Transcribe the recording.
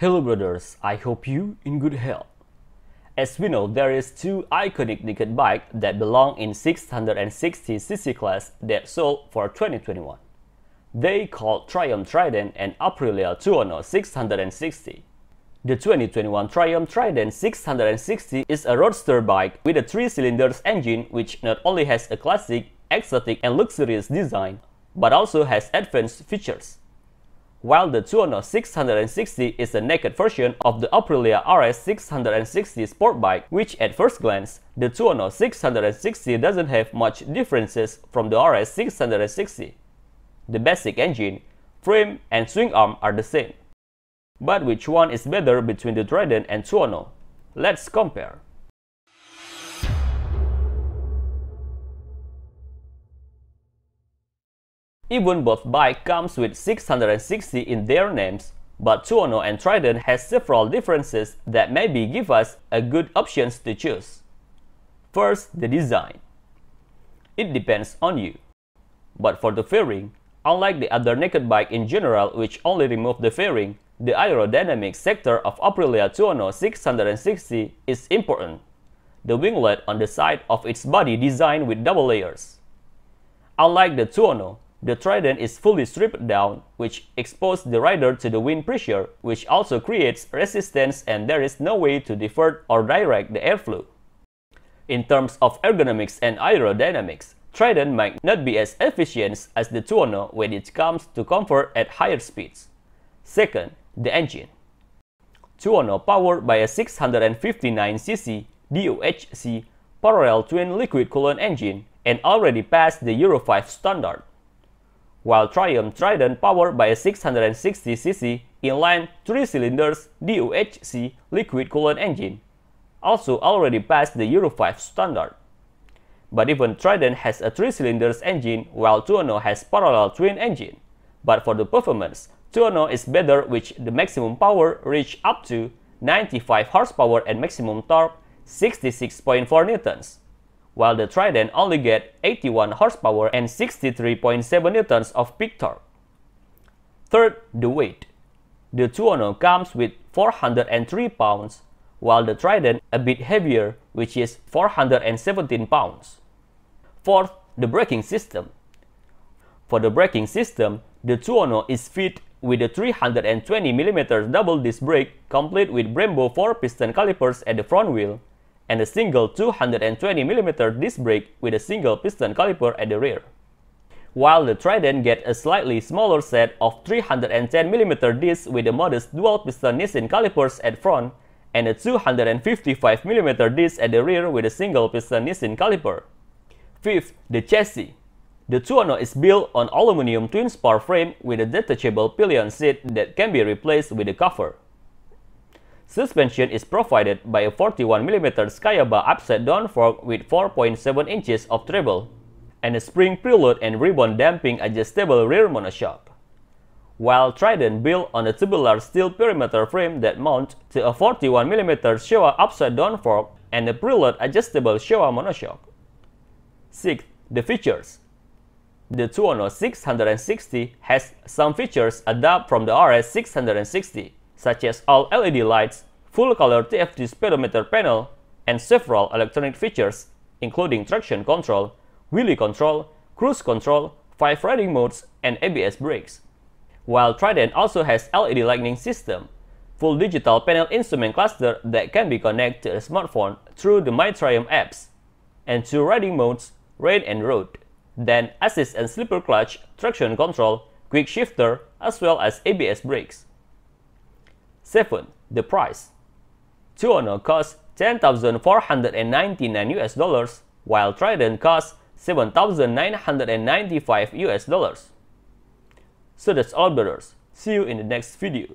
Hello brothers, I hope you in good health. As we know, there is two iconic naked bike that belong in 660cc class that sold for 2021. They called Triumph Trident and Aprilia Tuono 660. The 2021 Triumph Trident 660 is a roadster bike with a 3-cylinders engine which not only has a classic, exotic and luxurious design, but also has advanced features. While the Tuono 660 is a naked version of the Aprilia RS 660 sport bike, which at first glance, the Tuono 660 doesn't have much differences from the RS 660. The basic engine, frame and swing arm are the same. But which one is better between the Trident and Tuono? Let's compare. Even both bike comes with 660 in their names, but Tuono and Trident has several differences that maybe give us a good options to choose. First, the design. It depends on you. But for the fairing, unlike the other naked bike in general which only remove the fairing, the aerodynamic sector of Aprilia Tuono 660 is important. The winglet on the side of its body designed with double layers. Unlike the Tuono, the Trident is fully stripped down, which exposes the rider to the wind pressure, which also creates resistance and there is no way to divert or direct the airflow. In terms of ergonomics and aerodynamics, Trident might not be as efficient as the Tuono when it comes to comfort at higher speeds. Second, the engine. Tuono powered by a 659cc DOHC parallel twin liquid coolant engine and already passed the Euro 5 standard while Triumph Trident powered by a 660cc inline 3-cylinders DOHC liquid coolant engine, also already passed the Euro 5 standard. But even Trident has a 3-cylinders engine while Tuono has parallel twin engine. But for the performance, Tuono is better with the maximum power reach up to 95 horsepower and maximum torque 66.4 newtons while the Trident only get 81 horsepower and 63.7 newtons of peak torque. Third, the weight. The Tuono comes with 403 pounds, while the Trident a bit heavier, which is 417 pounds. Fourth, the braking system. For the braking system, the Tuono is fit with a 320mm double disc brake complete with Brembo 4-piston calipers at the front wheel and a single 220mm disc brake with a single piston caliper at the rear. While the Trident gets a slightly smaller set of 310mm discs with a modest dual piston Nissin calipers at front and a 255mm disc at the rear with a single piston Nissin caliper. Fifth, the chassis. The Tuono is built on aluminum twin spar frame with a detachable pillion seat that can be replaced with a cover. Suspension is provided by a 41mm Kayaba upside down fork with 4.7 inches of travel, and a spring preload and rebound damping adjustable rear monoshock. While Trident built on a tubular steel perimeter frame that mounts to a 41mm Showa upside down fork and a preload adjustable Showa monoshock. 6. The features The Tuono 660 has some features adapted from the RS 660 such as all LED lights, full-color TFT speedometer panel, and several electronic features, including traction control, wheelie control, cruise control, 5 riding modes, and ABS brakes. While Trident also has LED lighting system, full digital panel instrument cluster that can be connected to a smartphone through the MyTriumph apps, and two riding modes, rain and road, then assist and slipper clutch, traction control, quick shifter, as well as ABS brakes. 7. The price. Tuono costs 10,499 US dollars, while Trident costs 7,995 US dollars. So that's all brothers. See you in the next video.